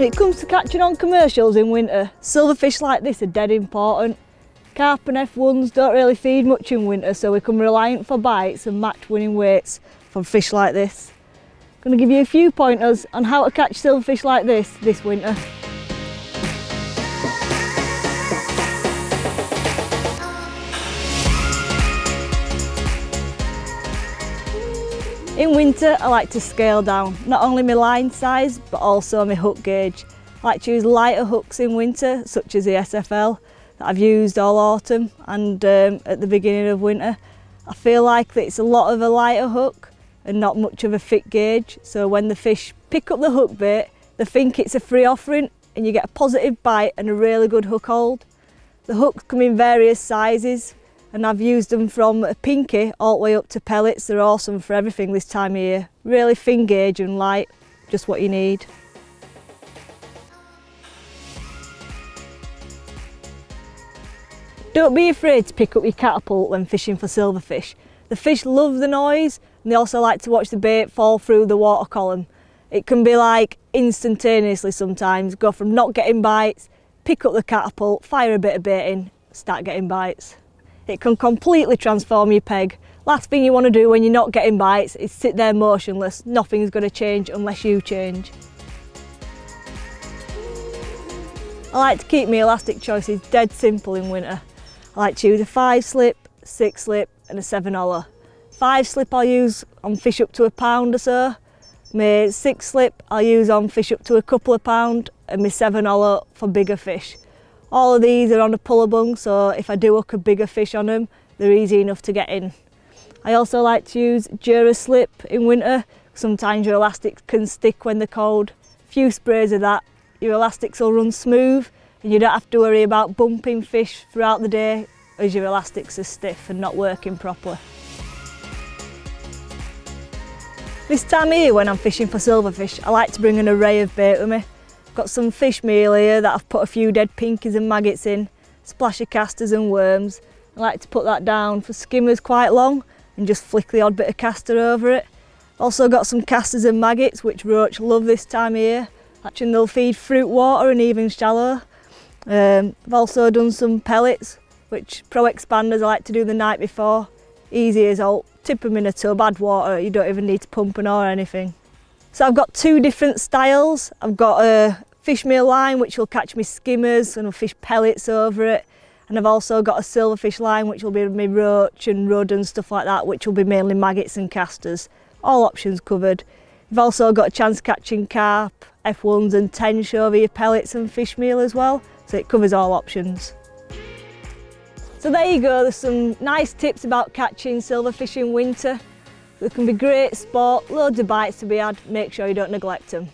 When it comes to catching on commercials in winter, silverfish like this are dead important. Carp and F1s don't really feed much in winter so we come reliant for bites and match winning weights from fish like this. I'm going to give you a few pointers on how to catch silverfish like this this winter. In winter I like to scale down, not only my line size but also my hook gauge. I like to use lighter hooks in winter such as the SFL that I've used all autumn and um, at the beginning of winter. I feel like it's a lot of a lighter hook and not much of a thick gauge so when the fish pick up the hook bait they think it's a free offering and you get a positive bite and a really good hook hold. The hooks come in various sizes and I've used them from a pinky all the way up to pellets. They're awesome for everything this time of year. Really thin gauge and light, just what you need. Don't be afraid to pick up your catapult when fishing for silverfish. The fish love the noise and they also like to watch the bait fall through the water column. It can be like instantaneously sometimes, go from not getting bites, pick up the catapult, fire a bit of bait in, start getting bites. It can completely transform your peg. Last thing you want to do when you're not getting bites is sit there motionless. Nothing's going to change unless you change. I like to keep my elastic choices dead simple in winter. I like to use a 5 slip, 6 slip and a 7 Hollo. 5 slip I'll use on fish up to a pound or so. My 6 slip I'll use on fish up to a couple of pound and my 7 Hollo for bigger fish. All of these are on a puller bung, so if I do hook a bigger fish on them, they're easy enough to get in. I also like to use Dura Slip in winter. Sometimes your elastics can stick when they're cold. A few sprays of that, your elastics will run smooth and you don't have to worry about bumping fish throughout the day as your elastics are stiff and not working properly. This time of year when I'm fishing for silverfish, I like to bring an array of bait with me. Got some fish meal here that I've put a few dead pinkies and maggots in, splash of casters and worms. I like to put that down for skimmers quite long and just flick the odd bit of caster over it. Also got some casters and maggots which roach love this time of year. Actually they'll feed fruit water and even shallow. Um, I've also done some pellets which pro expanders I like to do the night before. Easy as all, tip them in a tub, add water, you don't even need to pump an or anything. So I've got two different styles. I've got a fish meal line which will catch me skimmers and I'll fish pellets over it. And I've also got a silverfish line which will be my roach and rudd and stuff like that which will be mainly maggots and casters. All options covered. You've also got a chance catching carp, F1s and tench over your pellets and fish meal as well. So it covers all options. So there you go, there's some nice tips about catching silverfish in winter. They can be great sport, loads of bites to be had, make sure you don't neglect them.